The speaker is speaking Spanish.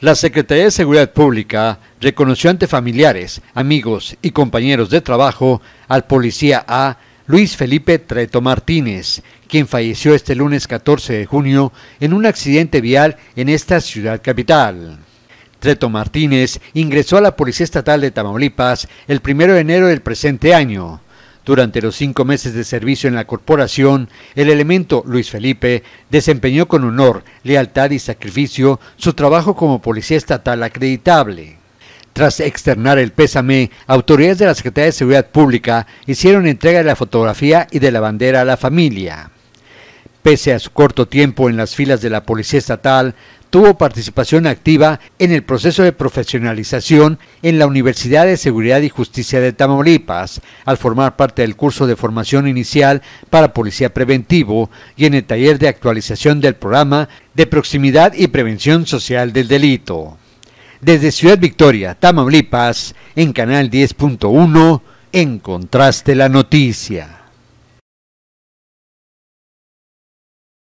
La Secretaría de Seguridad Pública reconoció ante familiares, amigos y compañeros de trabajo al policía A. Luis Felipe Treto Martínez, quien falleció este lunes 14 de junio en un accidente vial en esta ciudad capital. Treto Martínez ingresó a la Policía Estatal de Tamaulipas el 1 de enero del presente año. Durante los cinco meses de servicio en la corporación, el elemento Luis Felipe desempeñó con honor, lealtad y sacrificio su trabajo como policía estatal acreditable. Tras externar el pésame, autoridades de la Secretaría de Seguridad Pública hicieron entrega de la fotografía y de la bandera a la familia. Pese a su corto tiempo en las filas de la Policía Estatal, tuvo participación activa en el proceso de profesionalización en la Universidad de Seguridad y Justicia de Tamaulipas, al formar parte del curso de formación inicial para policía preventivo y en el taller de actualización del programa de proximidad y prevención social del delito. Desde Ciudad Victoria, Tamaulipas, en Canal 10.1, en Contraste la Noticia.